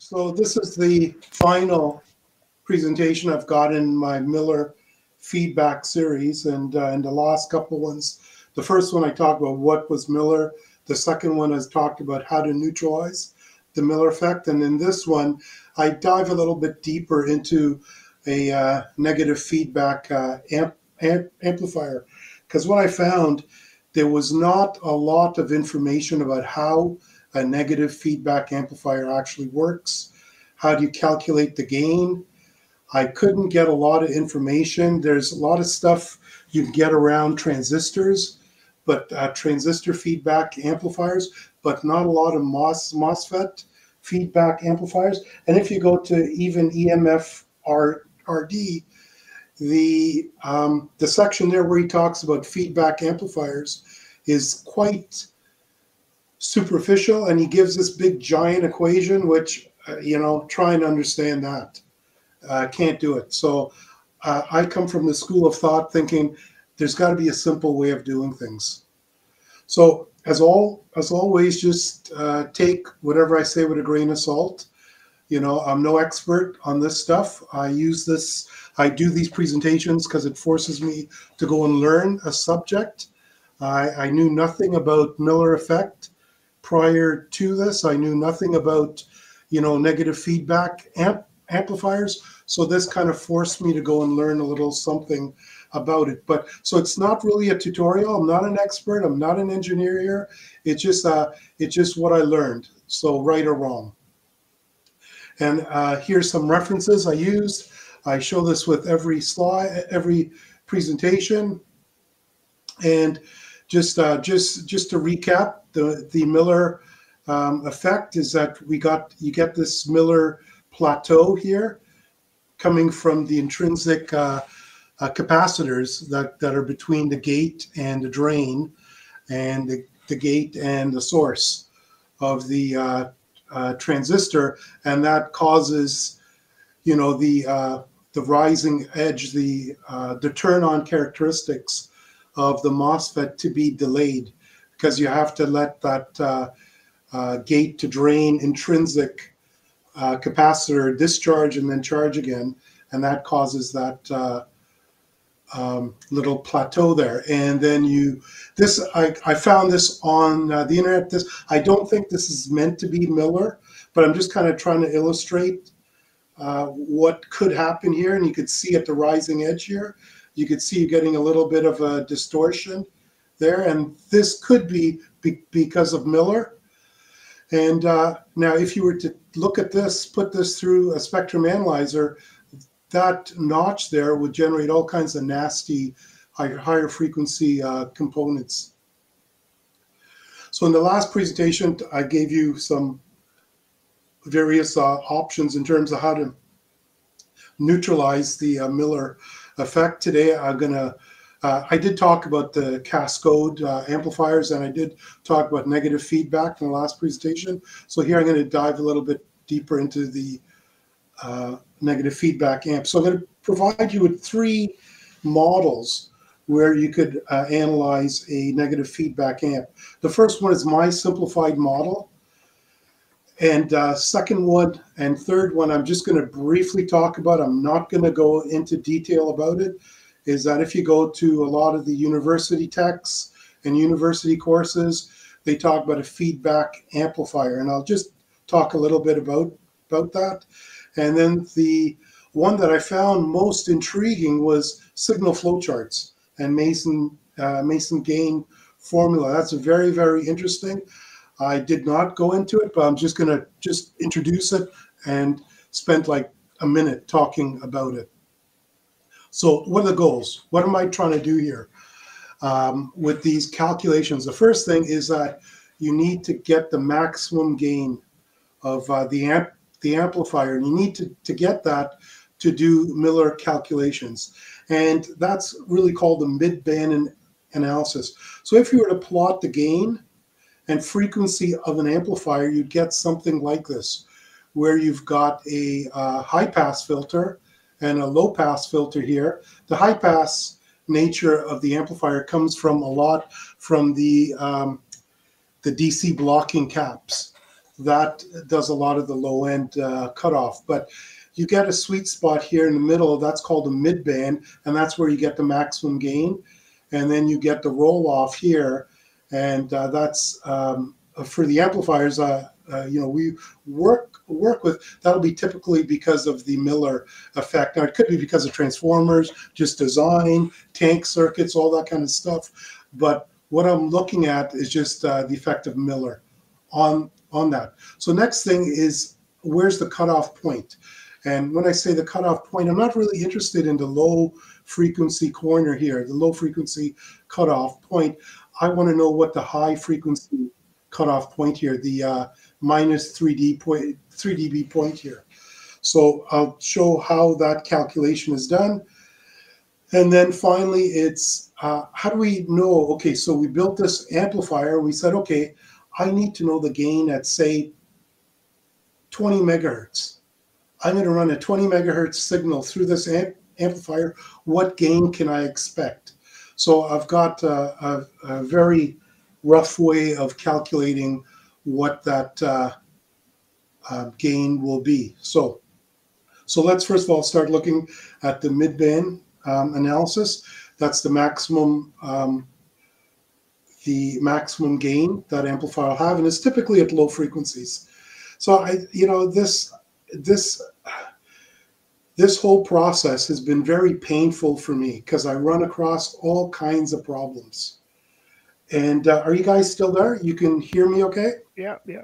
So this is the final presentation I've got in my Miller feedback series. And uh, in the last couple ones, the first one I talked about what was Miller. The second one has talked about how to neutralize the Miller effect. And in this one, I dive a little bit deeper into a uh, negative feedback uh, amp, amp, amplifier. Because what I found, there was not a lot of information about how a negative feedback amplifier actually works. How do you calculate the gain? I couldn't get a lot of information. There's a lot of stuff you can get around transistors, but uh, transistor feedback amplifiers, but not a lot of MOS, MOSFET feedback amplifiers. And if you go to even EMF RD, the um, the section there where he talks about feedback amplifiers is quite superficial, and he gives this big giant equation, which uh, you know, try and understand that. Uh, can't do it. So uh, I come from the school of thought thinking there's got to be a simple way of doing things. So as all as always, just uh, take whatever I say with a grain of salt. You know, I'm no expert on this stuff. I use this. I do these presentations because it forces me to go and learn a subject. I, I knew nothing about Miller effect prior to this. I knew nothing about, you know, negative feedback amp amplifiers. So this kind of forced me to go and learn a little something about it. But so it's not really a tutorial. I'm not an expert. I'm not an engineer here. It's just uh, it's just what I learned. So right or wrong. And uh, here's some references I used. I show this with every slide, every presentation. And just uh, just just to recap, the the Miller um, effect is that we got you get this Miller plateau here coming from the intrinsic uh, uh, capacitors that, that are between the gate and the drain and the, the gate and the source of the uh, uh transistor. And that causes you know the uh, the rising edge the the turn on characteristics of the MOSFET to be delayed because you have to let that gate to drain intrinsic capacitor discharge and then charge again and that causes that uh, um, little plateau there. And then you, this I, I found this on uh, the internet. This I don't think this is meant to be Miller, but I'm just kind of trying to illustrate uh, what could happen here. And you could see at the rising edge here, you could see getting a little bit of a distortion there, and this could be, be because of Miller. And uh, now, if you were to look at this, put this through a spectrum analyzer, that notch there would generate all kinds of nasty higher, higher frequency uh, components. So in the last presentation, I gave you some various uh, options in terms of how to neutralize the uh, Miller effect. Today, I'm gonna, uh, I did talk about the cascode uh, amplifiers and I did talk about negative feedback in the last presentation. So here I'm gonna dive a little bit deeper into the uh, negative feedback amp. So I'm going to provide you with three models where you could uh, analyze a negative feedback amp. The first one is my simplified model. And uh, second one and third one, I'm just going to briefly talk about. I'm not going to go into detail about it. Is that if you go to a lot of the university texts and university courses, they talk about a feedback amplifier, and I'll just talk a little bit about about that. And then the one that I found most intriguing was signal flowcharts and Mason uh, Mason gain formula. That's very very interesting. I did not go into it, but I'm just going to just introduce it and spend like a minute talking about it. So, what are the goals? What am I trying to do here um, with these calculations? The first thing is that you need to get the maximum gain of uh, the amp the amplifier. And you need to, to get that to do Miller calculations. And that's really called the mid-band analysis. So if you were to plot the gain and frequency of an amplifier, you'd get something like this, where you've got a uh, high-pass filter and a low-pass filter here. The high-pass nature of the amplifier comes from a lot from the um, the DC blocking caps that does a lot of the low end uh, cutoff. But you get a sweet spot here in the middle. That's called a mid band, and that's where you get the maximum gain. And then you get the roll off here, and uh, that's um, for the amplifiers. Uh, uh, you know, we work work with that'll be typically because of the Miller effect. Now it could be because of transformers, just design, tank circuits, all that kind of stuff. But what I'm looking at is just uh, the effect of Miller on on that. So next thing is where's the cutoff point? And when I say the cutoff point, I'm not really interested in the low frequency corner here, the low frequency cutoff point. I want to know what the high frequency cutoff point here, the uh, minus 3D point, 3 dB point here. So I'll show how that calculation is done. And then finally, it's uh, how do we know? Okay, so we built this amplifier. We said, okay, I need to know the gain at say 20 megahertz. I'm going to run a 20 megahertz signal through this amp amplifier. What gain can I expect? So I've got a, a, very rough way of calculating what that uh, uh, gain will be. So, so let's first of all start looking at the midband um, analysis. That's the maximum um, the maximum gain that amplifier will have, and it's typically at low frequencies. So I, you know, this this this whole process has been very painful for me because I run across all kinds of problems. And uh, are you guys still there? You can hear me okay? Yeah, yeah.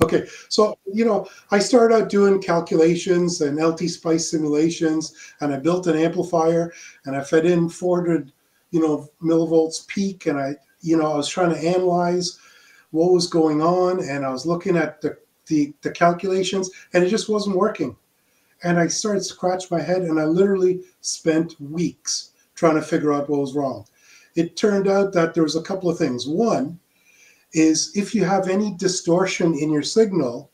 Okay, so you know, I started out doing calculations and LT Spice simulations, and I built an amplifier, and I fed in 400, you know, millivolts peak, and I, you know, I was trying to analyze what was going on, and I was looking at the the, the calculations, and it just wasn't working. And I started to scratch my head, and I literally spent weeks trying to figure out what was wrong. It turned out that there was a couple of things. One is if you have any distortion in your signal,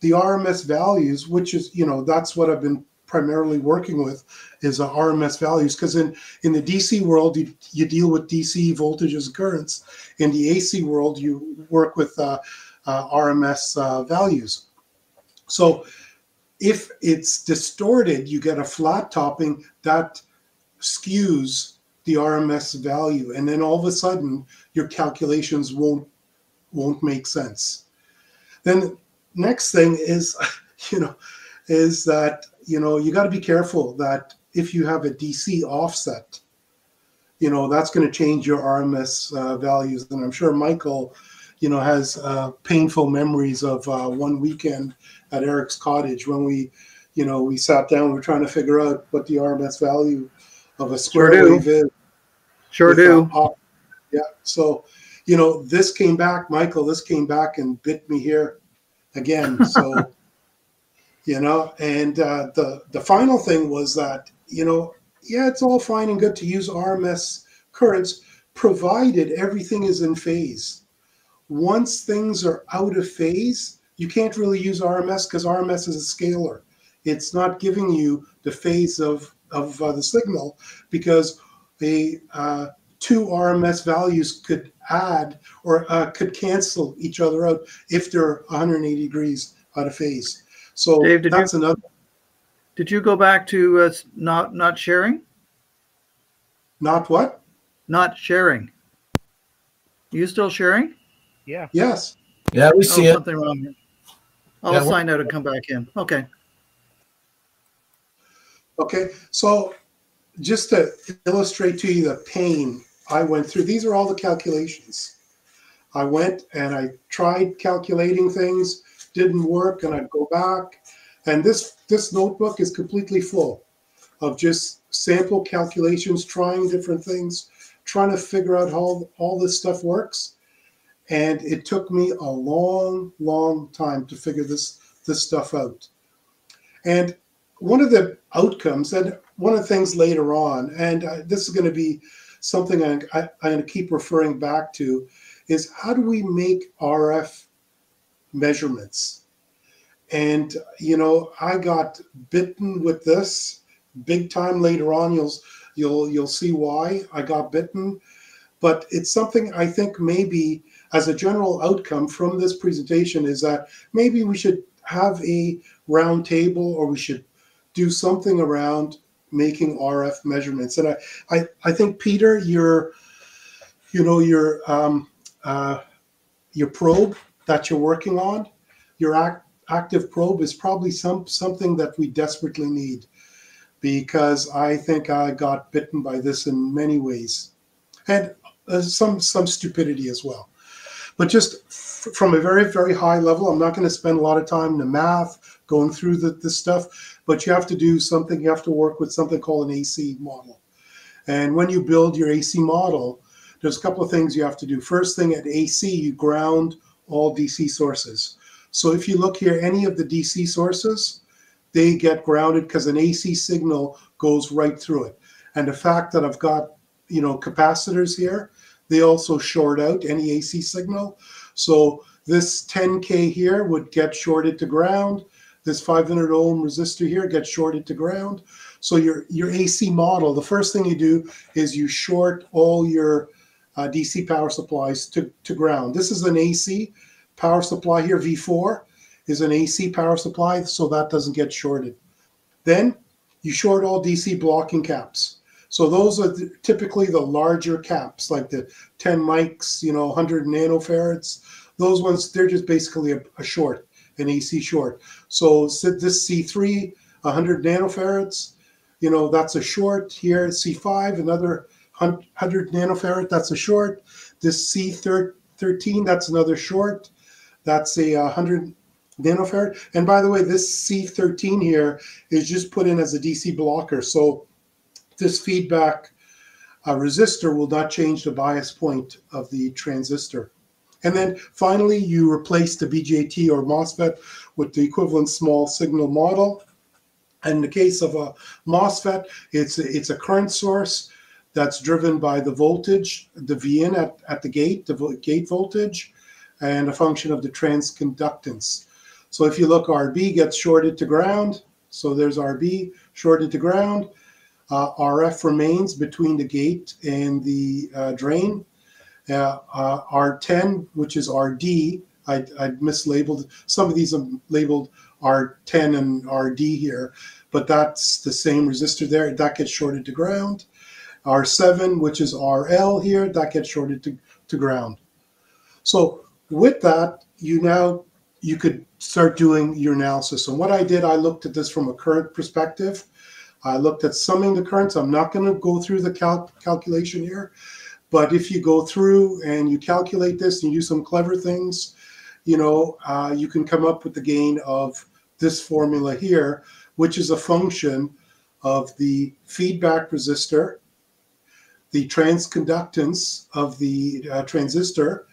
the RMS values, which is, you know, that's what I've been primarily working with is RMS values because in in the DC world you, you deal with DC voltages and currents. In the AC world you work with uh, uh, RMS uh, values. So if it's distorted, you get a flat topping that skews the RMS value, and then all of a sudden your calculations won't won't make sense. Then next thing is, you know, is that you know you got to be careful that if you have a DC offset, you know that's going to change your RMS uh, values, and I'm sure Michael you know, has uh, painful memories of uh, one weekend at Eric's cottage when we, you know, we sat down. We were trying to figure out what the RMS value of a square Sure wave is. Sure do. yeah. So, you know, this came back, Michael. This came back and bit me here again. So, you know, and uh, the the final thing was that you know, yeah, it's all fine and good to use RMS currents, provided everything is in phase. Once things are out of phase, you can't really use RMS because RMS is a scalar. It's not giving you the phase of of uh, the signal because the uh, two RMS values could add or uh, could cancel each other out if they're 180 degrees out of phase. So Dave, did you- that's another. Did you go back to uh, not not sharing? Not what? Not sharing. You still sharing? Yeah. Yes. Yeah, we Oh, see it. something wrong here. I'll Yeah, we're- sign out and come back in. Okay. Okay. So just to illustrate to you the pain I went through, these are all the calculations. I went and I tried calculating things, didn't work, and I'd go back. And this this notebook is completely full of just sample calculations, trying different things, trying to figure out how all this stuff works. And it took me a long, long time to figure this this stuff out. And one of the outcomes, and one of the things later on, and uh, this is going to be something I, I, I'm going to keep referring back to, is how do we make RF measurements? And you know, I got bitten with this big time later on. You'll you'll you'll see why I got bitten. but it's something I think maybe as a general outcome from this presentation is that maybe we should have a round table or we should do something around making RF measurements. And I, I, I think Peter, your, you know, your um, uh, your probe that you're working on, your act, active probe is probably some something that we desperately need because I think I got bitten by this in many ways, and uh, some some stupidity as well. But just from a very very high level, I'm not going to spend a lot of time in the math going through the, this stuff. But you have to do something. You have to work with something called an AC model, and when you build your AC model, there's a couple of things you have to do. First thing at AC, you ground all DC sources. So if you look here, any of the DC sources, they get grounded because an AC signal goes right through it. And the fact that I've got, you know, capacitors here, they also short out any AC signal. So this 10K here would get shorted to ground. This 500 ohm resistor here gets shorted to ground. So your, your AC model, the first thing you do is you short all your uh, DC power supplies to, to ground. This is an AC power supply here, V4 is an AC power supply, so that doesn't get shorted. Then you short all DC blocking caps. So those are the, typically the larger caps, like the 10 mics, you know, 100 nanofarads. Those ones, they're just basically a, a short, an AC short. So this C3, 100 nanofarads, you know, that's a short. Here, C5, another 100 nanofarad, that's a short. This C13, that's another short. That's a 100 nanofarad. And by the way, this C13 here is just put in as a DC blocker. So this feedback uh, resistor will not change the bias point of the transistor. And then finally, you replace the BJT or MOSFET with the equivalent small signal model. In the case of a MOSFET, it's a, it's a current source that's driven by the voltage, the VIN at, at the gate, the gate voltage, and a function of the transconductance. So if you look, RB gets shorted to ground. So there's RB shorted to ground. Uh, RF remains between the gate and the uh, drain. Uh, uh R10, which is RD, I, I mislabeled. Some of these are labeled R10 and RD here, but that's the same resistor there. That gets shorted to ground. R7, which is RL here, that gets shorted to, to ground. So with that, you now, you could start doing your analysis. And what I did, I looked at this from a current perspective. I looked at summing the currents. I'm not going to go through the cal calculation here, but if you go through and you calculate this and you do some clever things, you know, uh, you can come up with the gain of this formula here, which is a function of the feedback resistor the transconductance of the uh, transistor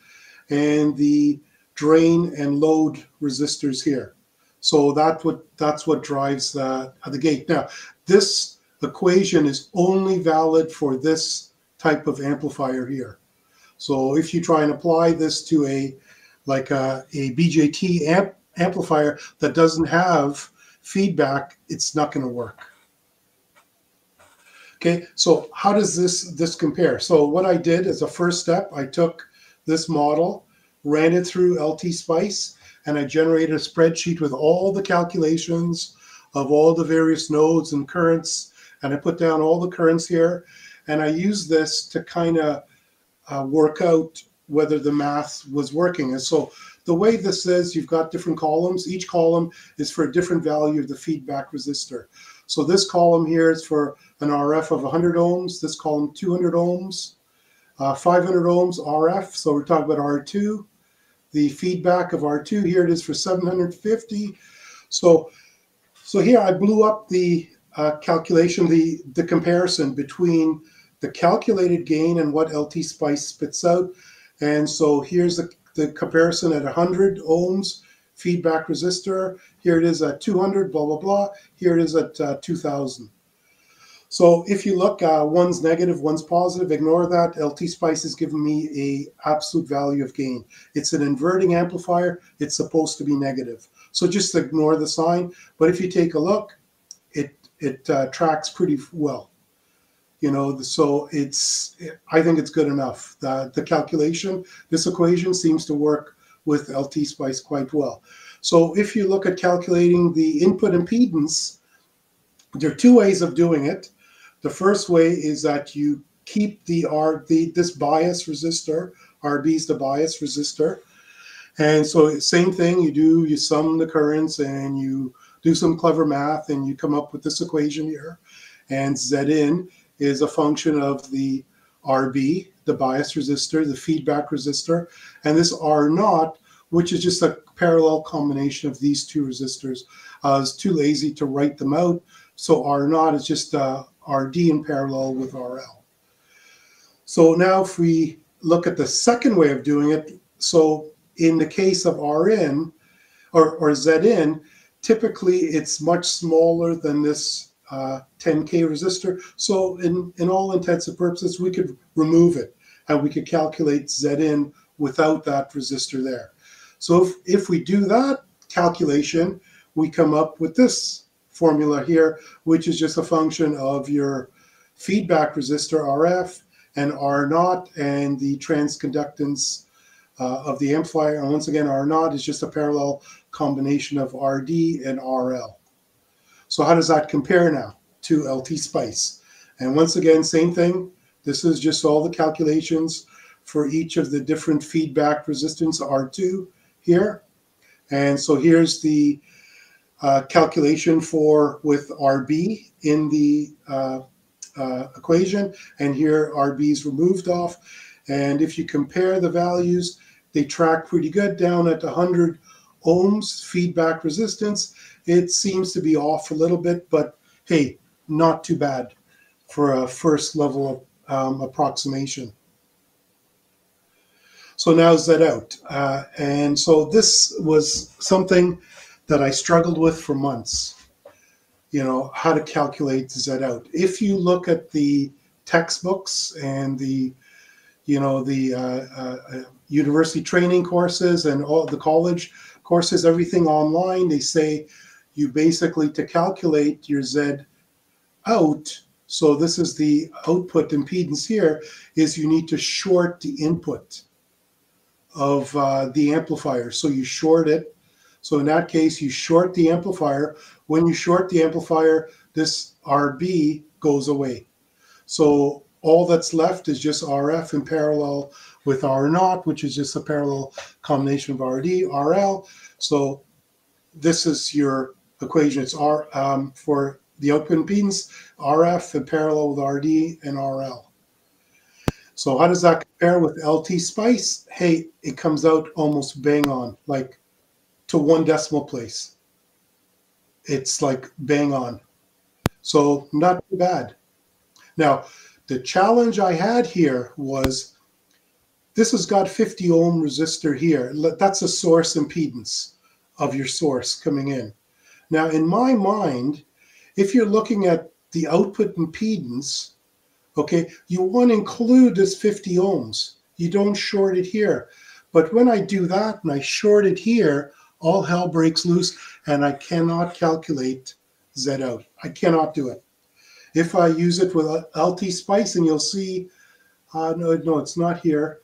and the drain and load resistors here. So that what that's what drives the gate. Now, this equation is only valid for this type of amplifier here. So if you try and apply this to a like a, a BJT amp, amplifier that doesn't have feedback, it's not going to work. Okay, so how does this, this compare? So what I did as a first step, I took this model, ran it through LT Spice, and I generated a spreadsheet with all the calculations of all the various nodes and currents, and I put down all the currents here, and I use this to kind of uh, work out whether the math was working. And so the way this is, you've got different columns. Each column is for a different value of the feedback resistor. So this column here is for an RF of 100 ohms, this column 200 ohms, uh, 500 ohms RF, so we're talking about R2. The feedback of R2 here it is for 750. So, so here I blew up the uh, calculation, the, the comparison between the calculated gain and what LT Spice spits out. And so here's the, the comparison at 100 ohms feedback resistor. Here it is at 200, blah, blah, blah. Here it is at uh, 2000. So if you look, uh, one's negative, one's positive, ignore that. LT Spice is giving me a absolute value of gain. It's an inverting amplifier. It's supposed to be negative. So just ignore the sign. But if you take a look, it, it uh, tracks pretty well. You know, so it's, I think it's good enough. The, the calculation, this equation seems to work with LT Spice quite well. So if you look at calculating the input impedance, there are two ways of doing it. The first way is that you keep the R, the, this bias resistor, RB is the bias resistor. And so same thing, you do, you sum the currents and you do some clever math and you come up with this equation here. And Zin is a function of the RB, the bias resistor, the feedback resistor, and this R naught, which is just a parallel combination of these two resistors. I was too lazy to write them out, so R naught is just uh, RD in parallel with RL. So now if we look at the second way of doing it, so in the case of Rn or, or Zn, typically it's much smaller than this uh, 10K resistor. So in, in all intents and purposes, we could remove it and we could calculate Zn without that resistor there. So if, if we do that calculation, we come up with this formula here, which is just a function of your feedback resistor RF and R naught and the transconductance uh, of the amplifier. And once again, R naught is just a parallel combination of RD and RL. So how does that compare now to LT Spice? And once again, same thing. This is just all the calculations for each of the different feedback resistance R2 here. And so here's the uh, calculation for with RB in the uh, uh, equation, and here RB is removed off. And if you compare the values, they track pretty good down at 100 ohms feedback resistance. It seems to be off a little bit, but hey, not too bad for a first level um, approximation. So now Z out. Uh, and so this was something that I struggled with for months. You know, how to calculate Z out. If you look at the textbooks and the, you know, the uh, uh, university training courses and all the college courses, everything online, they say you basically to calculate your Z out. So this is the output impedance here is you need to short the input of uh, the amplifier. So you short it. So in that case, you short the amplifier. When you short the amplifier, this RB goes away. So all that's left is just RF in parallel with R naught, which is just a parallel combination of RD, RL. So this is your equation. It's R um, for the output impedance, RF in parallel with RD and RL. So how does that compare with LT Spice? Hey, it comes out almost bang on, like to one decimal place. It's like bang on. So not too bad. Now, the challenge I had here was this has got 50 ohm resistor here. That's a source impedance of your source coming in. Now, in my mind, if you're looking at the output impedance, okay, you want to include this 50 ohms. You don't short it here. But when I do that and I short it here, all hell breaks loose and I cannot calculate Z out. I cannot do it. If I use it with LT Spice, and you'll see, uh, no, no, it's not here,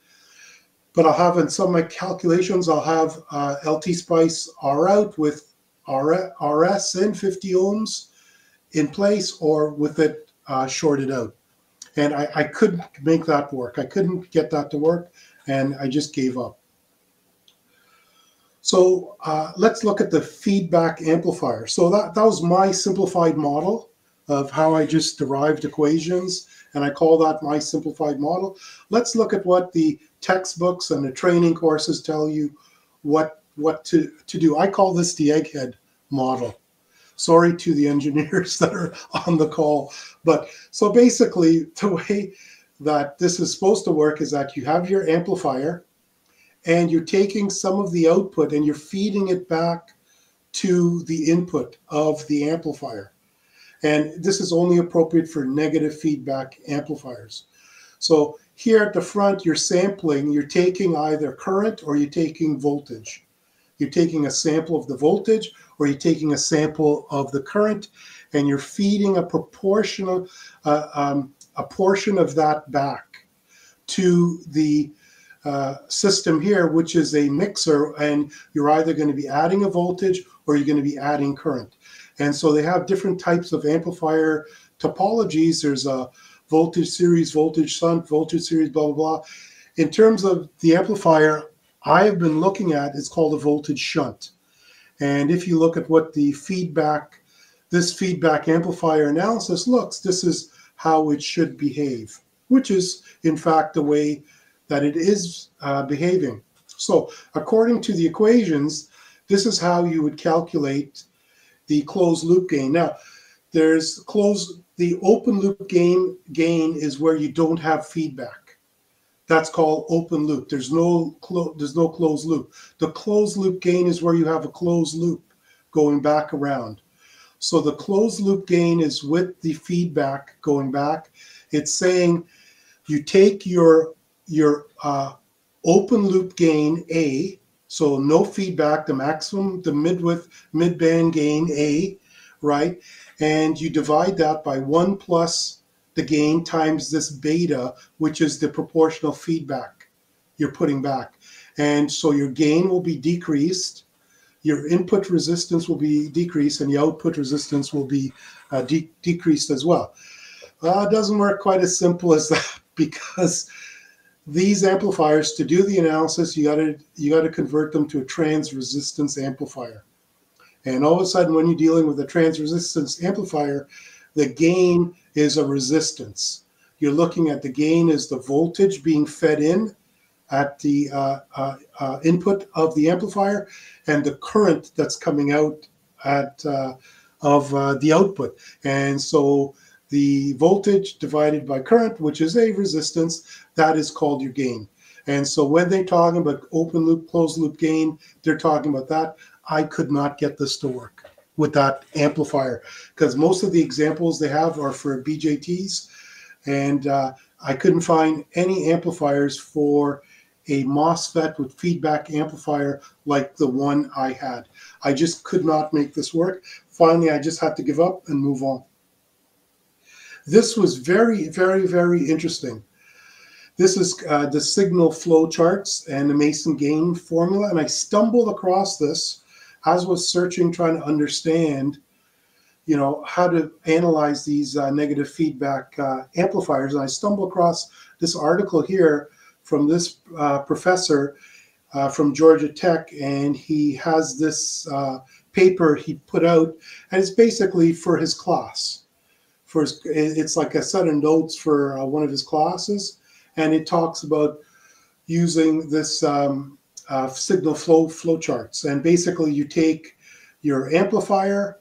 but I'll have in some of my calculations, I'll have uh, LT Spice R out with RS in 50 ohms in place or with it uh, shorted out. And I, I couldn't make that work. I couldn't get that to work, and I just gave up. So uh, let's look at the feedback amplifier. So that, that was my simplified model of how I just derived equations, and I call that my simplified model. Let's look at what the textbooks and the training courses tell you what what to, to do. I call this the egghead model. Sorry to the engineers that are on the call. But so basically, the way that this is supposed to work is that you have your amplifier and you're taking some of the output and you're feeding it back to the input of the amplifier. And this is only appropriate for negative feedback amplifiers. So here at the front, you're sampling, you're taking either current or you're taking voltage. You're taking a sample of the voltage or you're taking a sample of the current and you're feeding a proportional, uh, um, a portion of that back to the uh, system here, which is a mixer, and you're either going to be adding a voltage or you're going to be adding current. And so they have different types of amplifier topologies. There's a voltage series, voltage shunt, voltage series, blah, blah, blah. In terms of the amplifier I've been looking at, it's called a voltage shunt. And if you look at what the feedback, this feedback amplifier analysis looks, this is how it should behave, which is in fact the way that it is uh, behaving. So according to the equations, this is how you would calculate the closed loop gain. Now, there's closed, the open loop gain gain is where you don't have feedback. That's called open loop. There's no there's no closed loop. The closed loop gain is where you have a closed loop going back around. So the closed loop gain is with the feedback going back. It's saying you take your your uh, open loop gain A, so no feedback, the maximum, the mid width, mid band gain A, right? And you divide that by one plus the gain times this beta, which is the proportional feedback you're putting back. And so your gain will be decreased, your input resistance will be decreased, and the output resistance will be uh, de- decreased as well. Uh, it doesn't work quite as simple as that because these amplifiers to do the analysis you got to you got to convert them to a trans resistance amplifier and all of a sudden when you're dealing with a trans resistance amplifier the gain is a resistance you're looking at the gain is the voltage being fed in at the uh, uh, uh, input of the amplifier and the current that's coming out at uh, of uh, the output and so the voltage divided by current, which is a resistance, that is called your gain. And so when they're talking about open loop, closed loop gain, they're talking about that. I could not get this to work with that amplifier because most of the examples they have are for BJTs. And uh, I couldn't find any amplifiers for a MOSFET with feedback amplifier like the one I had. I just could not make this work. Finally, I just had to give up and move on. This was very, very, very interesting. This is uh, the signal flow charts and the Mason gain formula. And I stumbled across this I was searching, trying to understand, you know, how to analyze these uh, negative feedback uh, amplifiers. And I stumbled across this article here from this uh, professor uh, from Georgia Tech. And he has this uh, paper he put out, and it's basically for his class for his, it's like a set of notes for uh, one of his classes, and it talks about using this um, uh, signal flow flow charts. And basically, you take your amplifier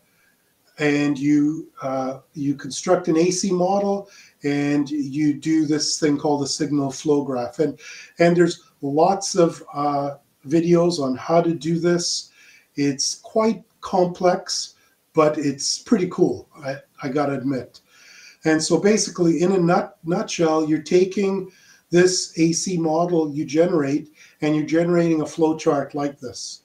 and you uh, you construct an AC model and you do this thing called the signal flow graph. And and there's lots of uh, videos on how to do this. It's quite complex, but it's pretty cool. I, I got to admit. And so basically, in a nut, nutshell, you're taking this AC model you generate and you're generating a flow chart like this.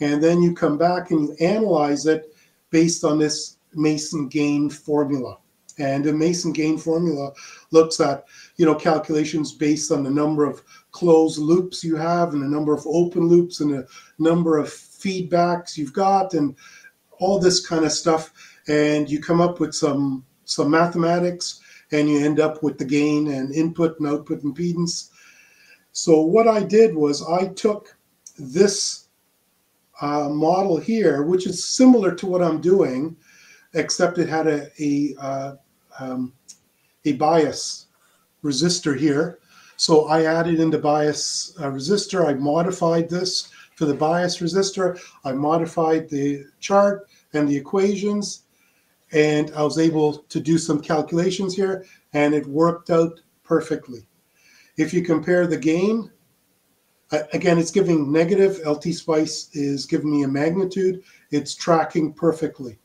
And then you come back and you analyze it based on this Mason gain formula. And the Mason gain formula looks at, you know, calculations based on the number of closed loops you have and the number of open loops and the number of feedbacks you've got and all this kind of stuff. And you come up with some some mathematics, and you end up with the gain and input and output impedance. So what I did was I took this uh, model here, which is similar to what I'm doing, except it had a a, uh, um, a bias resistor here. So I added in the bias uh, resistor. I modified this for the bias resistor. I modified the chart and the equations and I was able to do some calculations here and it worked out perfectly. If you compare the gain, again, it's giving negative. LT Spice is giving me a magnitude. It's tracking perfectly.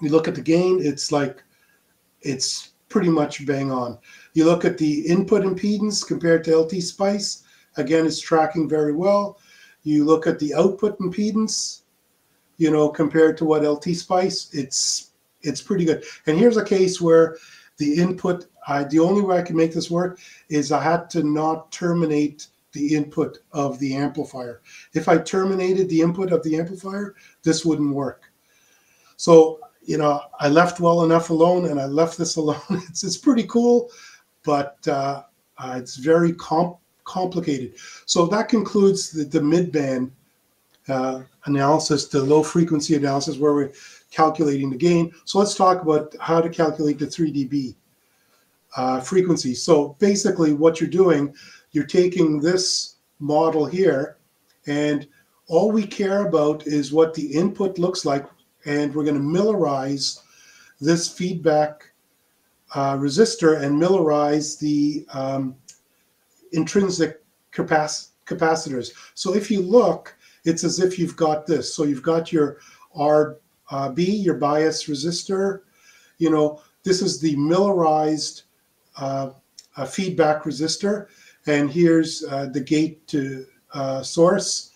You look at the gain, it's like, it's pretty much bang on. You look at the input impedance compared to LT Spice, again, it's tracking very well. You look at the output impedance, you know, compared to what LT Spice, it's it's pretty good. And here's a case where the input I, the only way I can make this work is I had to not terminate the input of the amplifier. If I terminated the input of the amplifier, this wouldn't work. So, you know, I left well enough alone and I left this alone. It's, it's pretty cool, but uh, uh, it's very comp complicated. So that concludes the, the mid-band uh, analysis, the low frequency analysis where we're calculating the gain. So let's talk about how to calculate the 3 dB uh, frequency. So basically what you're doing, you're taking this model here and all we care about is what the input looks like and we're going to millerize this feedback uh, resistor and millerize the um, intrinsic capac capacitors. So if you look, it's as if you've got this. So you've got your RB, your bias resistor. You know, this is the millerized uh, feedback resistor. And here's uh, the gate to uh, source,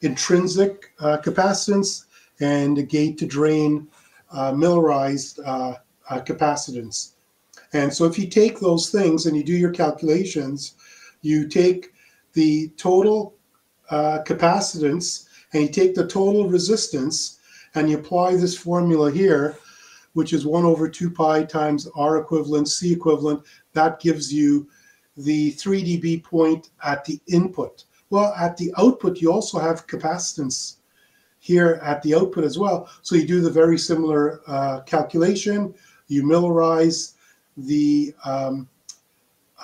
intrinsic capacitance, and the gate to drain millerized capacitance. And so if you take those things and you do your calculations, you take the total uh, capacitance and you take the total resistance and you apply this formula here, which is 1 over 2 pi times R equivalent, C equivalent. That gives you the 3 dB point at the input. Well, at the output, you also have capacitance here at the output as well. So you do the very similar uh, calculation. You millerize the um,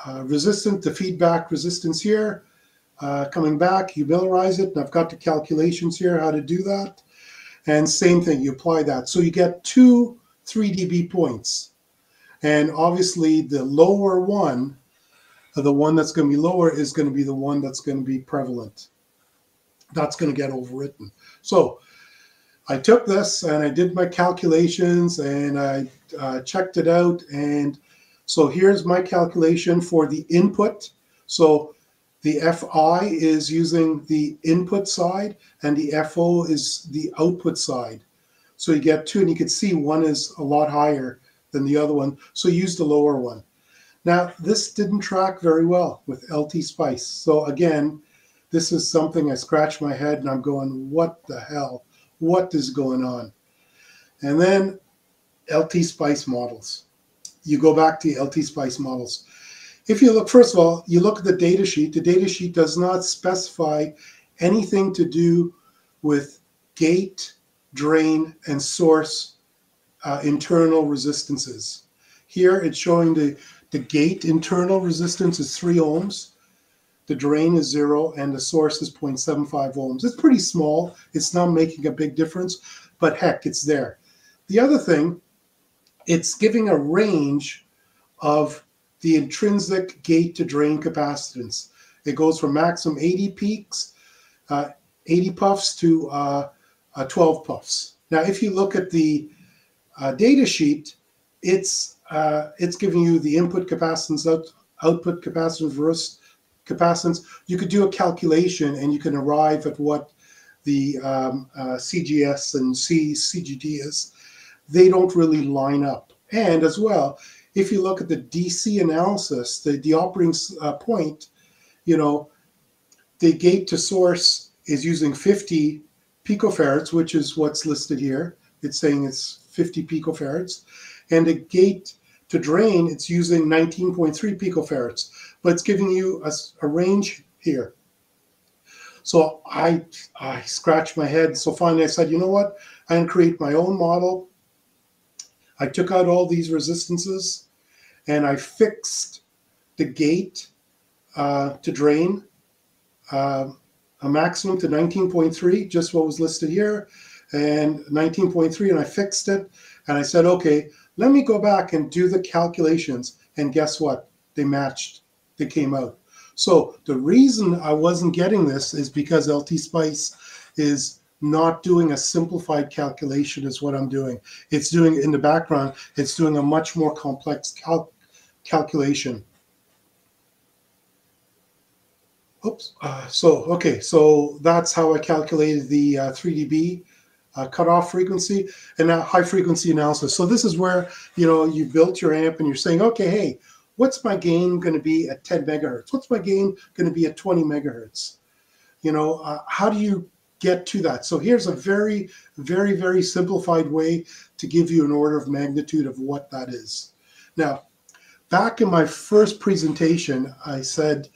uh, resistant, the feedback resistance here. Uh, coming back, you millerize it, and I've got the calculations here how to do that. And same thing, you apply that. So you get two 3 dB points. And obviously the lower one, the one that's going to be lower is going to be the one that's going to be prevalent. That's going to get overwritten. So I took this and I did my calculations and I uh, checked it out. And so here's my calculation for the input. So the FI is using the input side and the FO is the output side. So you get two and you can see one is a lot higher than the other one. So use the lower one. Now this didn't track very well with LT Spice. So again, this is something I scratch my head and I'm going, what the hell? What is going on? And then LT Spice models. You go back to LT Spice models. If you look, first of all, you look at the data sheet. The data sheet does not specify anything to do with gate, drain, and source uh, internal resistances. Here it's showing the, the gate internal resistance is 3 ohms, the drain is 0, and the source is 0.75 ohms. It's pretty small. It's not making a big difference, but heck, it's there. The other thing, it's giving a range of the intrinsic gate to drain capacitance. It goes from maximum 80 peaks, uh, 80 puffs to uh, uh, 12 puffs. Now, if you look at the uh, data sheet, it's uh, it's giving you the input capacitance, out, output capacitance, versus capacitance. You could do a calculation and you can arrive at what the um, uh, CGS and C, CGD is. They don't really line up. And as well, if you look at the DC analysis, the, the operating uh, point, you know, the gate to source is using 50 picofarads, which is what's listed here. It's saying it's 50 picofarads. And a gate to drain, it's using 19.3 picofarads, but it's giving you a, a range here. So I, I scratched my head. So finally I said, you know what? I'm going to create my own model. I took out all these resistances and I fixed the gate uh, to drain uh, a maximum to 19.3, just what was listed here, and 19.3, and I fixed it. And I said, okay, let me go back and do the calculations. And guess what? They matched, they came out. So the reason I wasn't getting this is because LT Spice is not doing a simplified calculation is what I'm doing. It's doing in the background, it's doing a much more complex cal calculation. Oops. Uh, so, okay, so that's how I calculated the uh, 3 dB uh, cutoff frequency and now high frequency analysis. So this is where, you know, you built your amp and you're saying, okay, hey, what's my gain going to be at 10 megahertz? What's my gain going to be at 20 megahertz? You know, uh, how do you get to that? So here's a very, very, very simplified way to give you an order of magnitude of what that is. Now, back in my first presentation, I said,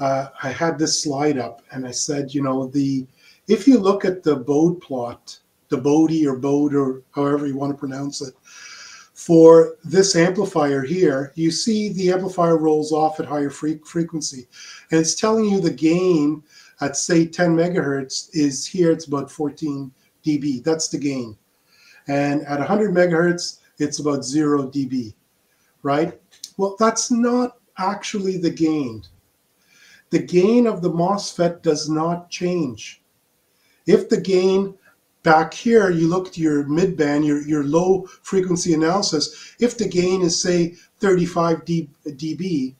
uh, I had this slide up and I said, you know, the if you look at the Bode plot, the Bode or Bode or however you want to pronounce it, for this amplifier here, you see the amplifier rolls off at higher fre frequency. And it's telling you the gain at say 10 megahertz is here, it's about 14 dB. That's the gain. And at 100 megahertz, it's about zero dB, right? Well, that's not actually the gain. The gain of the MOSFET does not change. If the gain back here, you look at your midband, your, your low frequency analysis, if the gain is say 35 dB,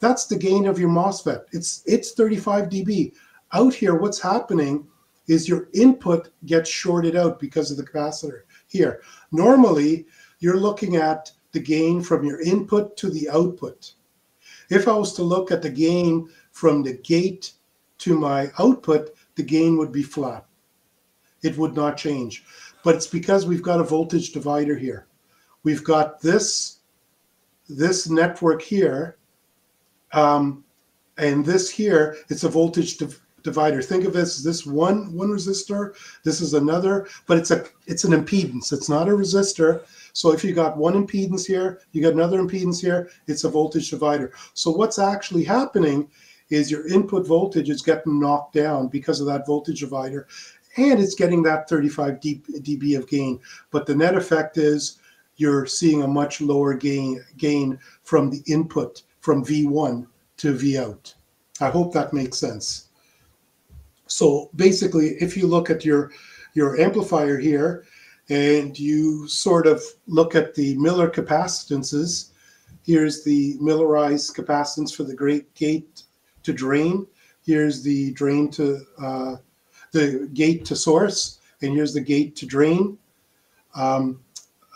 that's the gain of your MOSFET. It's, it's 35 dB. Out here, what's happening is your input gets shorted out because of the capacitor here. Normally, you're looking at the gain from your input to the output. If I was to look at the gain from the gate to my output, the gain would be flat it would not change. But it's because we've got a voltage divider here. We've got this, this network here, um, and this here, it's a voltage div divider. Think of this, this one, one resistor, this is another, but it's a it's an impedance. It's not a resistor. So if you got one impedance here, you got another impedance here, it's a voltage divider. So what's actually happening is your input voltage is getting knocked down because of that voltage divider and it's getting that 35 dB of gain. But the net effect is you're seeing a much lower gain gain from the input from V1 to V out. I hope that makes sense. So basically, if you look at your your amplifier here, and you sort of look at the Miller capacitances, here's the Millerized capacitance for the great gate to drain. Here's the drain to uh, the gate to source, and here's the gate to drain um,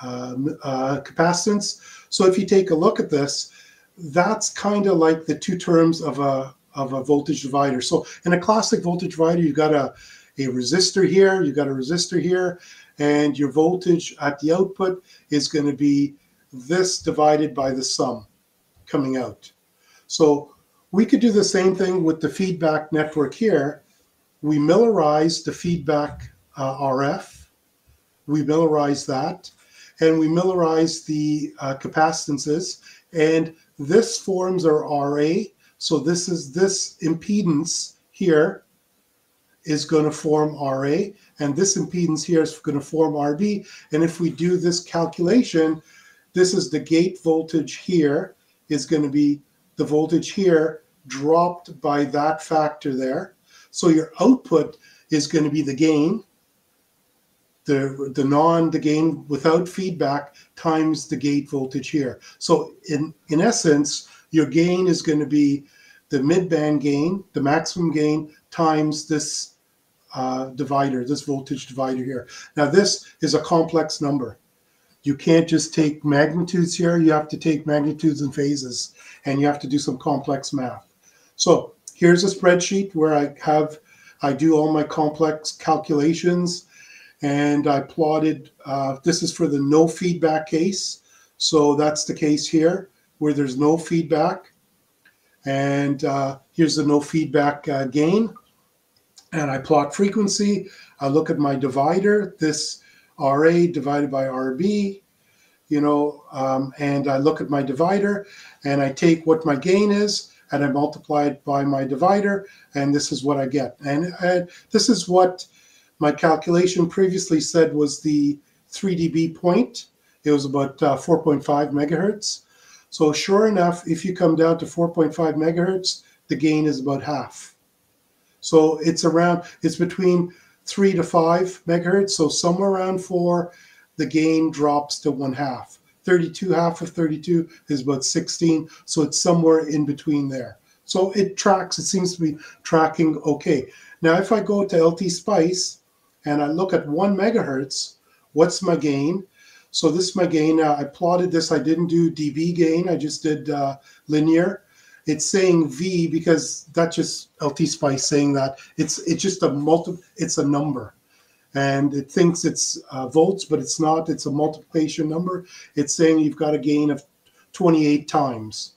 uh, uh, capacitance. So if you take a look at this, that's kind of like the two terms of a of a voltage divider. So in a classic voltage divider, you've got a, a resistor here, you've got a resistor here, and your voltage at the output is going to be this divided by the sum coming out. So we could do the same thing with the feedback network here we millerize the feedback uh, RF. We millerize that, and we millerize the uh, capacitances. And this forms our RA. So this is this impedance here is going to form RA, and this impedance here is going to form RB. And if we do this calculation, this is the gate voltage here is going to be the voltage here dropped by that factor there. So your output is going to be the gain, the, the non, the gain without feedback times the gate voltage here. So in, in essence, your gain is going to be the mid-band gain, the maximum gain, times this uh, divider, this voltage divider here. Now this is a complex number. You can't just take magnitudes here, you have to take magnitudes and phases, and you have to do some complex math. So here's a spreadsheet where I have, I do all my complex calculations and I plotted, uh, this is for the no feedback case. So that's the case here where there's no feedback. And uh, here's the no feedback uh, gain. And I plot frequency. I look at my divider, this RA divided by RB, you know, um, and I look at my divider and I take what my gain is and I multiply it by my divider, and this is what I get. And, and this is what my calculation previously said was the 3 dB point. It was about uh, 4.5 megahertz. So sure enough, if you come down to 4.5 megahertz, the gain is about half. So it's around, it's between three to five megahertz. So somewhere around four, the gain drops to one half. 32, half of 32 is about 16. So it's somewhere in between there. So it tracks, it seems to be tracking okay. Now, if I go to LT Spice and I look at one megahertz, what's my gain? So this is my gain. Uh, I plotted this. I didn't do dB gain. I just did uh, linear. It's saying V because that's just LT Spice saying that. It's it's just a multi. It's a number, and it thinks it's uh, volts, but it's not. It's a multiplication number. It's saying you've got a gain of 28 times.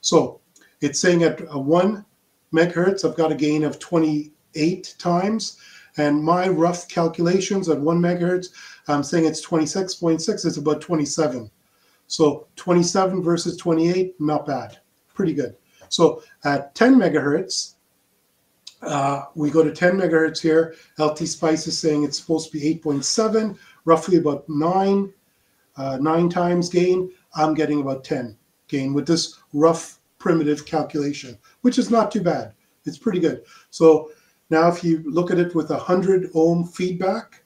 So it's saying at a one megahertz, I've got a gain of 28 times. And my rough calculations at one megahertz, I'm saying it's 26.6, it's about 27. So 27 versus 28, not bad, pretty good. So at 10 megahertz, uh, we go to 10 megahertz here. LT Spice is saying it's supposed to be 8.7, roughly about nine, uh, nine times gain. I'm getting about 10 gain with this rough primitive calculation, which is not too bad. It's pretty good. So now if you look at it with a 100 ohm feedback,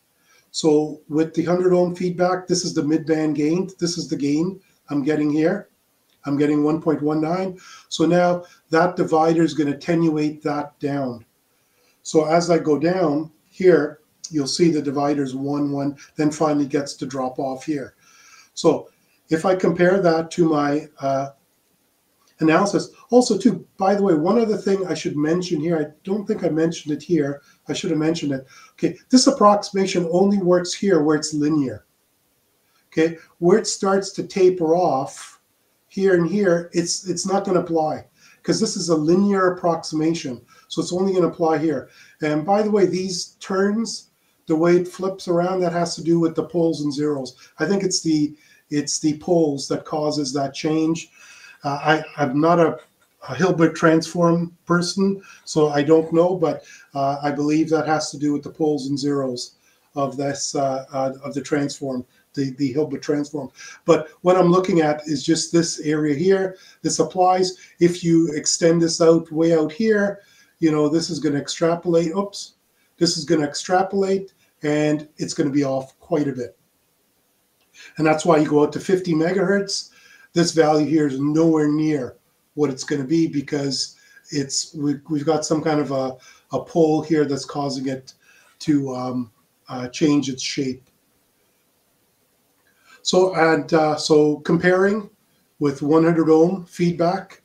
so with the 100 ohm feedback, this is the mid-band gain. This is the gain I'm getting here. I'm getting 1.19. So now that divider is going to attenuate that down. So as I go down here, you'll see the divider's 1, 1, then finally gets to drop off here. So if I compare that to my uh, analysis, also too, by the way, one other thing I should mention here, I don't think I mentioned it here. I should have mentioned it. Okay, this approximation only works here where it's linear. Okay, where it starts to taper off here and here, it's it's not going to apply because this is a linear approximation. So it's only going to apply here. And by the way, these turns, the way it flips around, that has to do with the poles and zeros. I think it's the it's the poles that causes that change. Uh, I, I'm not a, a, Hilbert transform person, so I don't know, but uh, I believe that has to do with the poles and zeros of this uh, uh, of the transform, the the Hilbert transform. But what I'm looking at is just this area here. This applies. If you extend this out way out here, you know this is going to extrapolate. Oops, this is going to extrapolate, and it's going to be off quite a bit. And that's why you go out to 50 megahertz. This value here is nowhere near what it's going to be because it's we, we've got some kind of a, a pole here that's causing it to um, uh, change its shape. So and uh, so comparing with 100 ohm feedback,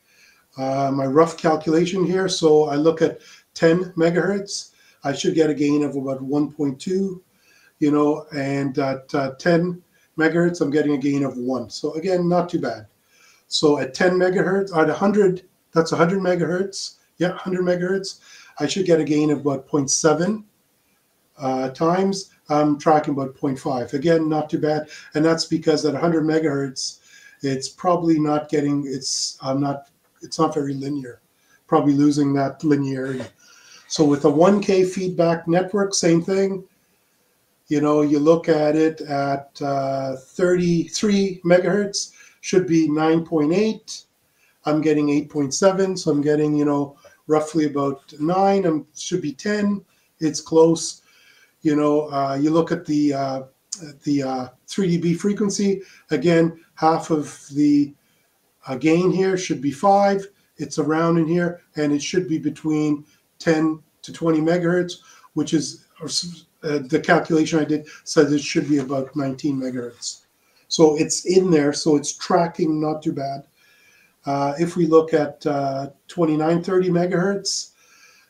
uh, my rough calculation here. So I look at 10 megahertz. I should get a gain of about 1.2, you know, and at uh, 10 megahertz, I'm getting a gain of one. So again, not too bad. So at 10 megahertz, at 100, that's 100 megahertz. Yeah, 100 megahertz. I should get a gain of about 0.7 uh, times. I'm tracking about 0.5. Again, not too bad. And that's because at 100 megahertz, it's probably not getting, it's, I'm not, it's not very linear. Probably losing that linearity. So with a 1K feedback network, same thing you know, you look at it at uh, 33 megahertz, should be 9.8. I'm getting 8.7, so I'm getting, you know, roughly about nine. I'm should be 10. It's close. You know, uh, you look at the uh, the uh, 3 dB frequency. Again, half of the uh, gain here should be five. It's around in here, and it should be between 10 to 20 megahertz, which is uh, the calculation I did says it should be about 19 megahertz. So it's in there, so it's tracking not too bad. Uh, if we look at uh, 2930 megahertz,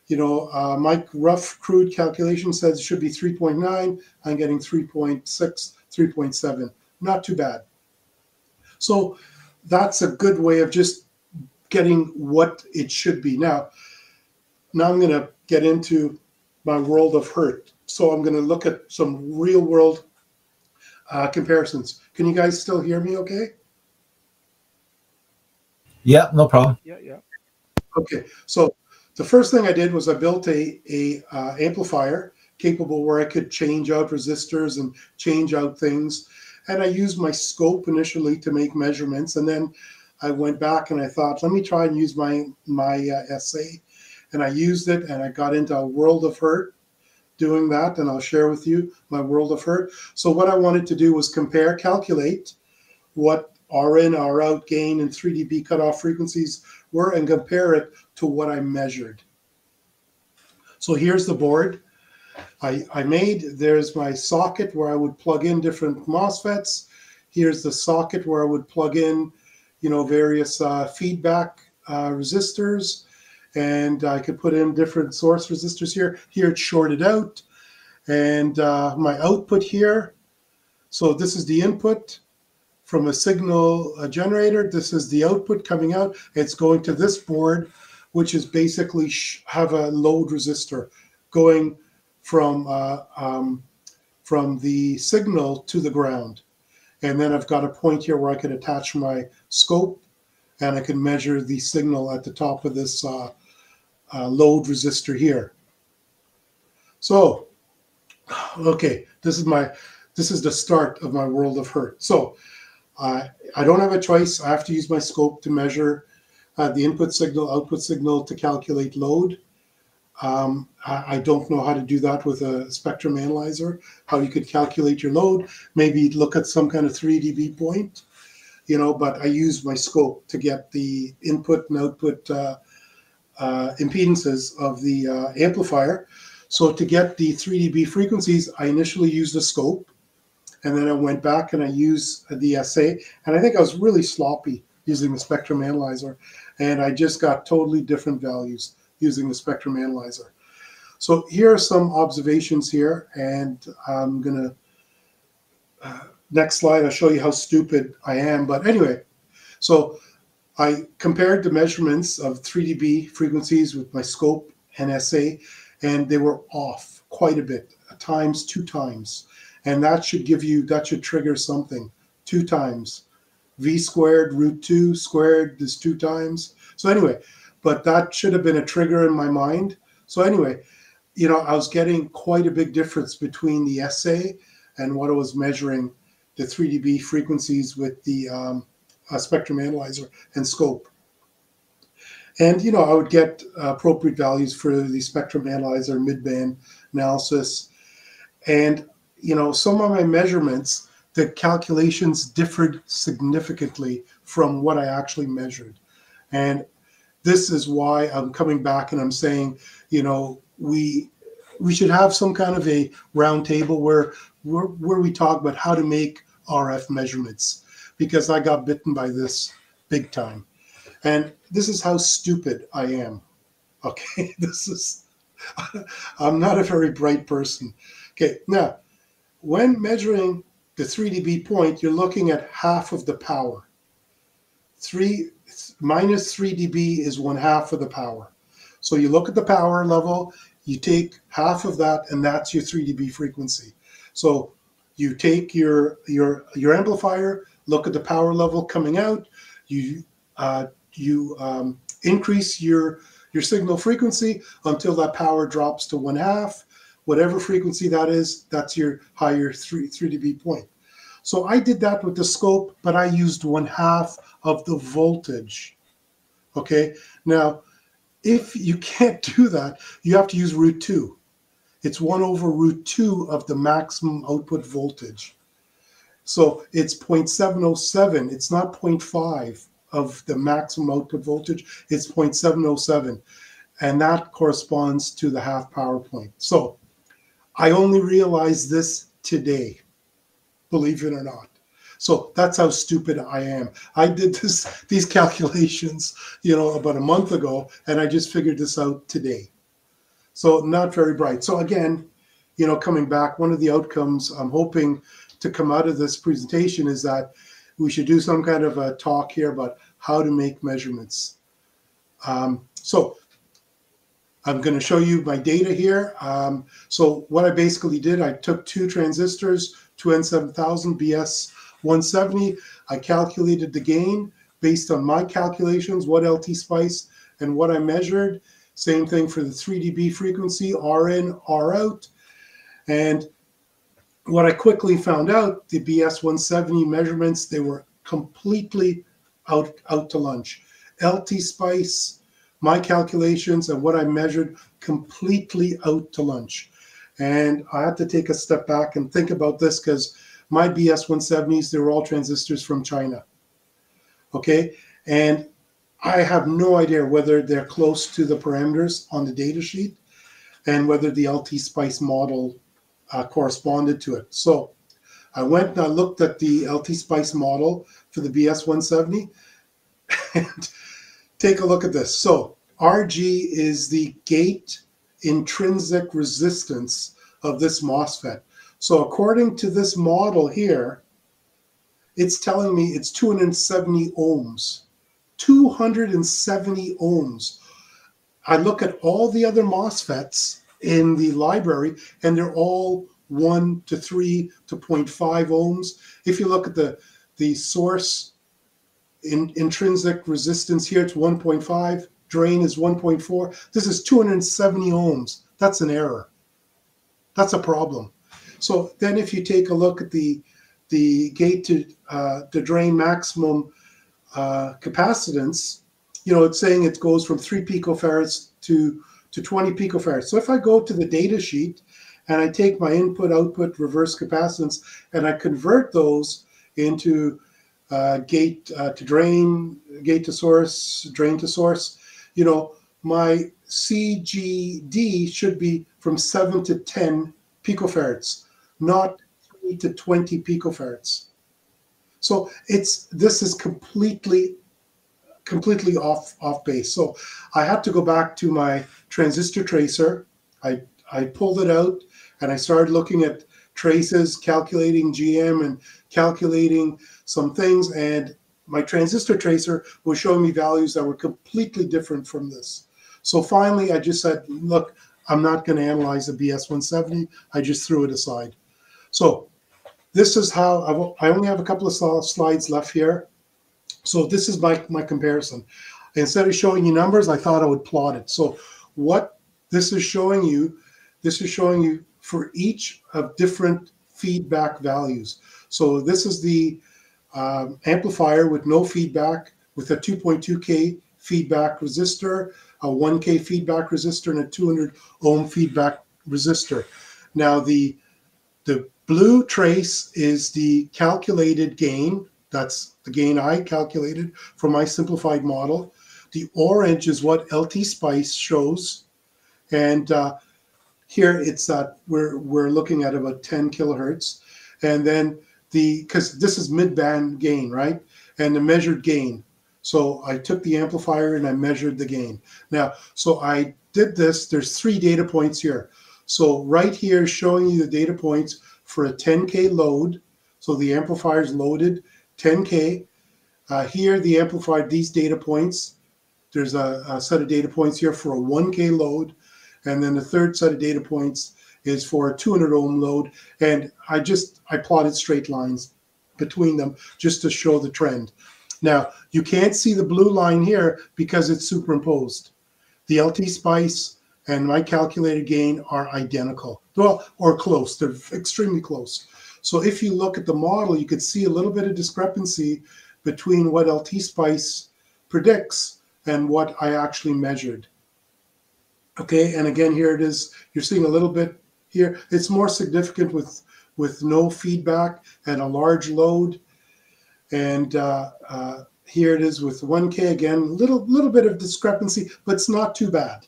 you know, uh, my rough crude calculation says it should be 3.9. I'm getting 3.6, 3.7. Not too bad. So that's a good way of just getting what it should be. Now, now I'm going to get into my world of hurt. So I'm going to look at some real world uh, comparisons. Can you guys still hear me okay? Yeah, no problem. Yeah, yeah. Okay, so the first thing I did was I built a, a uh, amplifier capable where I could change out resistors and change out things. And I used my scope initially to make measurements. And then I went back and I thought, let me try and use my, my uh, SA. And I used it and I got into a world of hurt doing that, and I'll share with you my world of hurt. So what I wanted to do was compare, calculate what RN, R out gain, and 3 dB cutoff frequencies were, and compare it to what I measured. So here's the board. I, I made, there's my socket where I would plug in different MOSFETs. Here's the socket where I would plug in, you know, various uh, feedback uh, resistors, and I could put in different source resistors here. Here it's shorted out, and uh, my output here. So this is the input from a signal uh, generator. This is the output coming out. It's going to this board, which is basically have a load resistor going from uh, um, from the signal to the ground. And then I've got a point here where I can attach my scope and I can measure the signal at the top of this uh, uh, load resistor here. So, okay, this is my, this is the start of my world of hurt. So I don't have a choice. I have to use my scope to measure uh, the input signal, output signal to calculate load. Um, I, I, don't know how to do that with a spectrum analyzer, how you could calculate your load, maybe look at some kind of 3 dB point, you know, but I use my scope to get the input and output uh, uh, impedances of the uh, amplifier. So to get the 3 dB frequencies, I initially used a scope and then I went back and I used the SA. And I think I was really sloppy using the spectrum analyzer and I just got totally different values using the spectrum analyzer. So here are some observations here, and I'm gonna, uh, next slide, I'll show you how stupid I am. But anyway, so I compared the measurements of 3 dB frequencies with my scope and SA, and they were off quite a bit, times, two times. And that should give you, that should trigger something, two times. V squared root two squared is two times. So anyway, but that should have been a trigger in my mind. So anyway, you know, I was getting quite a big difference between the SA and what I was measuring the 3 dB frequencies with the um, uh, spectrum analyzer and scope. And, you know, I would get appropriate values for the spectrum analyzer midband analysis. And, you know, some of my measurements, the calculations differed significantly from what I actually measured. And this is why I'm coming back and I'm saying, you know, we we should have some kind of a roundtable where, where where we talk about how to make RF measurements because I got bitten by this big time. And this is how stupid I am. Okay, this is I'm not a very bright person. Okay, now when measuring the 3 dB point, you're looking at half of the power. Three minus 3 dB is one half of the power. So you look at the power level, you take half of that, and that's your 3 dB frequency. So you take your your your amplifier, look at the power level coming out, you uh, you um, increase your your signal frequency until that power drops to one half. Whatever frequency that is, that's your higher 3, 3 dB point. So I did that with the scope, but I used one half of the voltage. Okay, now if you can't do that, you have to use root 2. It's 1 over root 2 of the maximum output voltage. So it's 0.707. It's not 0.5 of the maximum output voltage. It's 0.707. And that corresponds to the half power point. So I only realized this today, believe it or not. So that's how stupid I am. I did this these calculations, you know, about a month ago, and I just figured this out today. So not very bright. So again, you know, coming back, one of the outcomes I'm hoping to come out of this presentation is that we should do some kind of a talk here about how to make measurements. Um, so I'm going to show you my data here. Um, so what I basically did, I took two transistors, 2N7000 BS 170. I calculated the gain based on my calculations, what LT Spice and what I measured. Same thing for the 3 dB frequency, R in, R out. And what I quickly found out, the BS 170 measurements, they were completely out, out to lunch. LT Spice, my calculations and what I measured, completely out to lunch. And I had to take a step back and think about this because my BS 170s, they were all transistors from China. Okay. And I have no idea whether they're close to the parameters on the data sheet and whether the LT Spice model uh, corresponded to it. So I went and I looked at the LT Spice model for the BS170 and take a look at this. So RG is the gate intrinsic resistance of this MOSFET. So according to this model here, it's telling me it's 270 ohms. 270 ohms. I look at all the other MOSFETs in the library and they're all 1 to 3 to 0.5 ohms. If you look at the, the source in, intrinsic resistance here, it's 1.5, drain is 1.4. This is 270 ohms. That's an error. That's a problem. So then if you take a look at the, the gate to, uh, to drain maximum uh, capacitance, you know, it's saying it goes from 3 picofarads to, to 20 picofarads. So if I go to the data sheet and I take my input output reverse capacitance and I convert those into uh, gate uh, to drain, gate to source, drain to source, you know, my CGD should be from 7 to 10 picofarads, not 3 to 20 picofarads. So it's this is completely completely off off base. So I had to go back to my transistor tracer. I I pulled it out and I started looking at traces, calculating GM and calculating some things. And my transistor tracer was showing me values that were completely different from this. So finally, I just said, look, I'm not going to analyze the BS170. I just threw it aside. So this is how I only have a couple of slides left here. So this is my, my comparison. Instead of showing you numbers, I thought I would plot it. So what this is showing you, this is showing you for each of different feedback values. So this is the um, amplifier with no feedback with a 2.2K feedback resistor, a 1K feedback resistor, and a 200 ohm feedback resistor. Now the the blue trace is the calculated gain. That's the gain I calculated for my simplified model. The orange is what LT Spice shows. And uh, here it's that we're, we're looking at about 10 kilohertz. And then the, because this is mid-band gain, right? And the measured gain. So I took the amplifier and I measured the gain. Now, so I did this, there's three data points here. So right here showing you the data points for a 10K load. So the amplifier is loaded 10K. Uh, here, the amplifier, these data points, there's a, a, set of data points here for a 1K load. And then the third set of data points is for a 200 ohm load. And I just, I plotted straight lines between them just to show the trend. Now, you can't see the blue line here because it's superimposed. The LT Spice and my calculated gain are identical, well, or close. They're extremely close. So if you look at the model, you could see a little bit of discrepancy between what LT Spice predicts and what I actually measured. Okay, and again, here it is. You're seeing a little bit here. It's more significant with with no feedback and a large load. And uh, uh, here it is with 1K again, little little bit of discrepancy, but it's not too bad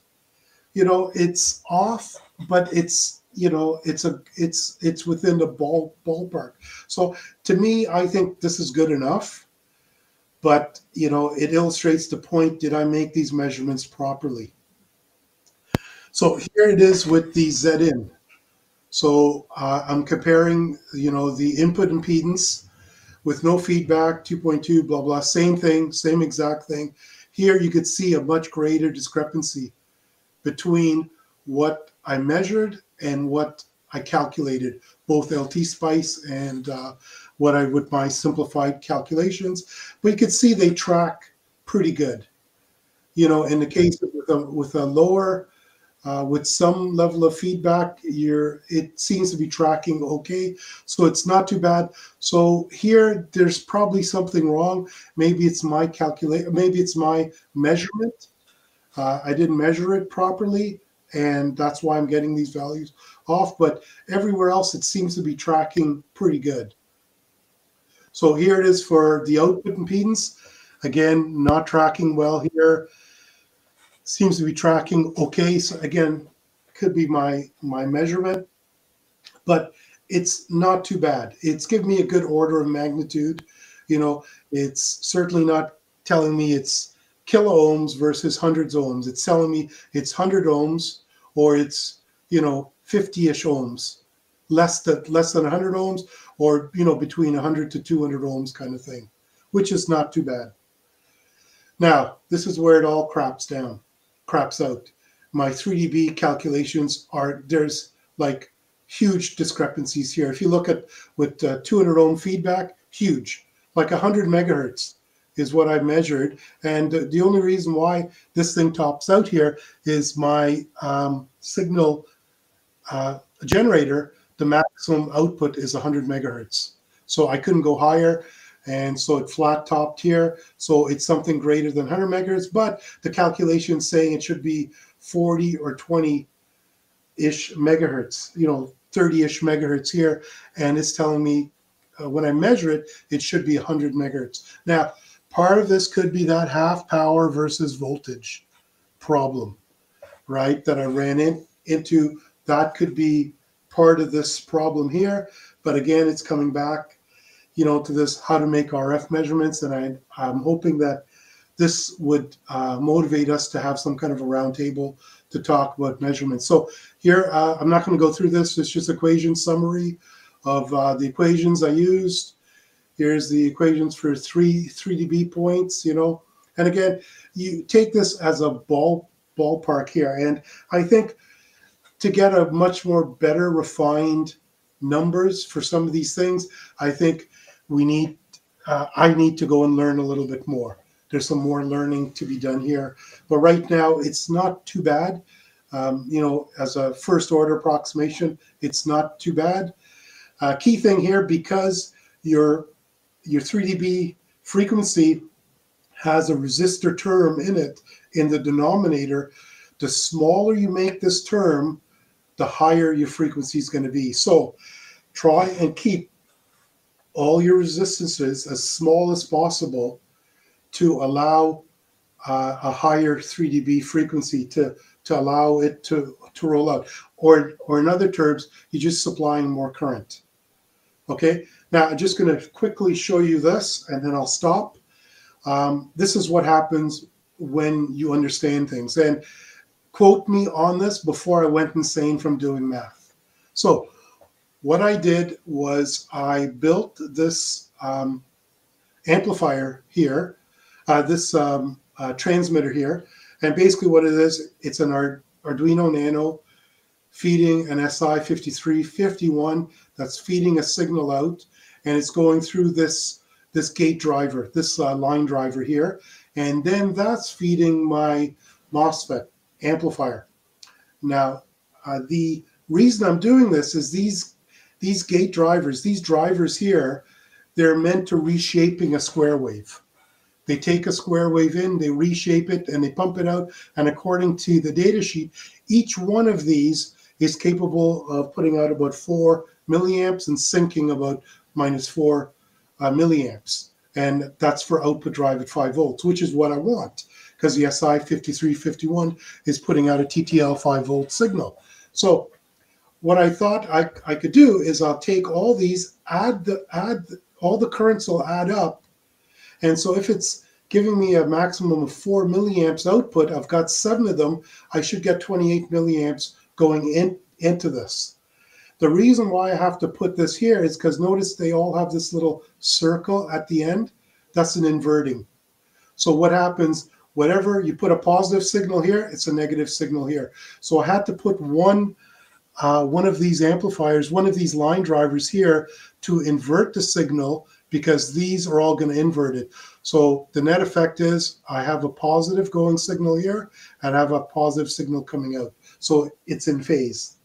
you know it's off but it's you know it's a it's it's within the ball ballpark so to me i think this is good enough but you know it illustrates the point did i make these measurements properly so here it is with the zin so uh, i'm comparing you know the input impedance with no feedback 2.2 blah blah same thing same exact thing here you could see a much greater discrepancy between what I measured and what I calculated, both LT Spice and uh, what I with my simplified calculations. But you could see they track pretty good. You know, in the case with a, with a lower, uh, with some level of feedback, you're it seems to be tracking okay. So it's not too bad. So here, there's probably something wrong. Maybe it's my calculate. Maybe it's my measurement uh, I didn't measure it properly, and that's why I'm getting these values off. But everywhere else, it seems to be tracking pretty good. So here it is for the output impedance. Again, not tracking well here. Seems to be tracking okay. So again, could be my my measurement. But it's not too bad. It's given me a good order of magnitude. You know, it's certainly not telling me it's kilo ohms versus hundreds ohms. It's telling me it's 100 ohms or it's, you know, 50-ish ohms, less than less than 100 ohms or, you know, between 100 to 200 ohms kind of thing, which is not too bad. Now, this is where it all craps down, craps out. My 3dB calculations are, there's like huge discrepancies here. If you look at with uh, 200 ohm feedback, huge, like 100 megahertz is what I measured. And uh, the only reason why this thing tops out here is my um, signal uh, generator, the maximum output is 100 megahertz. So I couldn't go higher. And so it flat topped here. So it's something greater than 100 megahertz, but the calculation saying it should be 40 or 20 ish megahertz, you know, 30 ish megahertz here. And it's telling me uh, when I measure it, it should be 100 megahertz. Now, part of this could be that half power versus voltage problem, right? That I ran in, into. That could be part of this problem here. But again, it's coming back, you know, to this how to make RF measurements. And I, I'm hoping that this would uh, motivate us to have some kind of a roundtable to talk about measurements. So here, uh, I'm not going to go through this. It's just equation summary of uh, the equations I used. Here's the equations for three 3dB points, you know. And again, you take this as a ball ballpark here. And I think to get a much more better refined numbers for some of these things, I think we need, uh, I need to go and learn a little bit more. There's some more learning to be done here. But right now, it's not too bad. Um, you know, as a first order approximation, it's not too bad. Uh, key thing here, because your your 3dB frequency has a resistor term in it in the denominator, the smaller you make this term, the higher your frequency is going to be. So try and keep all your resistances as small as possible to allow uh, a higher 3dB frequency to to allow it to to roll out. Or or in other terms, you're just supplying more current. Okay. Now I'm just going to quickly show you this, and then I'll stop. Um, this is what happens when you understand things. And quote me on this before I went insane from doing math. So what I did was I built this um, amplifier here uh, this um, uh, transmitter here. And basically what it is, it's an Arduino Nano feeding an SI5351 that's feeding a signal out and it's going through this this gate driver, this uh, line driver here. And then that's feeding my MOSFET amplifier. Now, uh, the reason I'm doing this is these these gate drivers, these drivers here, they're meant to reshaping a square wave. They take a square wave in, they reshape it, and they pump it out. And according to the data sheet, each one of these is capable of putting out about four milliamps and sinking about minus four uh, milliamps. And that's for output drive at five volts, which is what I want because the SI5351 is putting out a TTL five volt signal. So what I thought I, I could do is I'll take all these, add the, add all the currents will add up and so if it's giving me a maximum of four milliamps output, I've got seven of them, I should get 28 milliamps going in into this. The reason why I have to put this here is because notice they all have this little circle at the end. That's an inverting. So what happens, whatever you put a positive signal here, it's a negative signal here. So I had to put one uh, one of these amplifiers, one of these line drivers here to invert the signal because these are all going to invert it. So the net effect is I have a positive going signal here and I have a positive signal coming out. So it's in phase.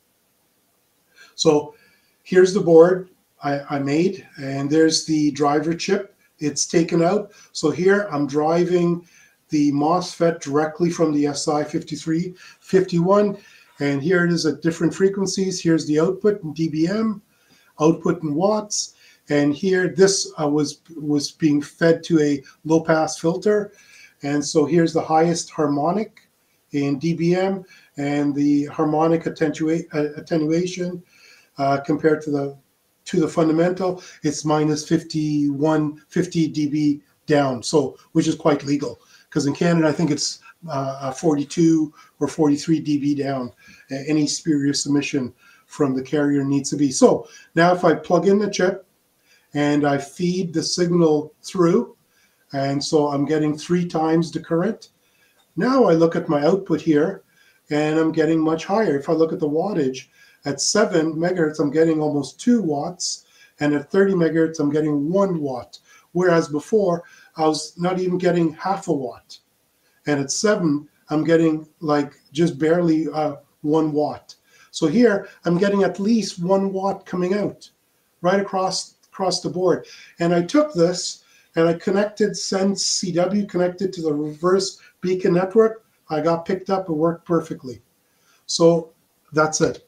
So here's the board I, I made and there's the driver chip. It's taken out. So here I'm driving the MOSFET directly from the SI5351. And here it is at different frequencies. Here's the output in dBm, output in watts. And here, this uh, was was being fed to a low pass filter. And so here's the highest harmonic in dBm and the harmonic attenua uh, attenuation uh, compared to the to the fundamental, it's minus 51, 50 dB down. So, which is quite legal because in Canada, I think it's uh, 42 or 43 dB down. Uh, any spurious emission from the carrier needs to be. So now if I plug in the chip and I feed the signal through, and so I'm getting three times the current. Now I look at my output here and I'm getting much higher. If I look at the wattage, at 7 megahertz, I'm getting almost 2 watts, and at 30 megahertz, I'm getting 1 watt. Whereas before, I was not even getting half a watt. And at 7, I'm getting like just barely uh, 1 watt. So here, I'm getting at least 1 watt coming out right across across the board. And I took this and I connected Sense CW, connected to the reverse beacon network. I got picked up, it worked perfectly. So that's it.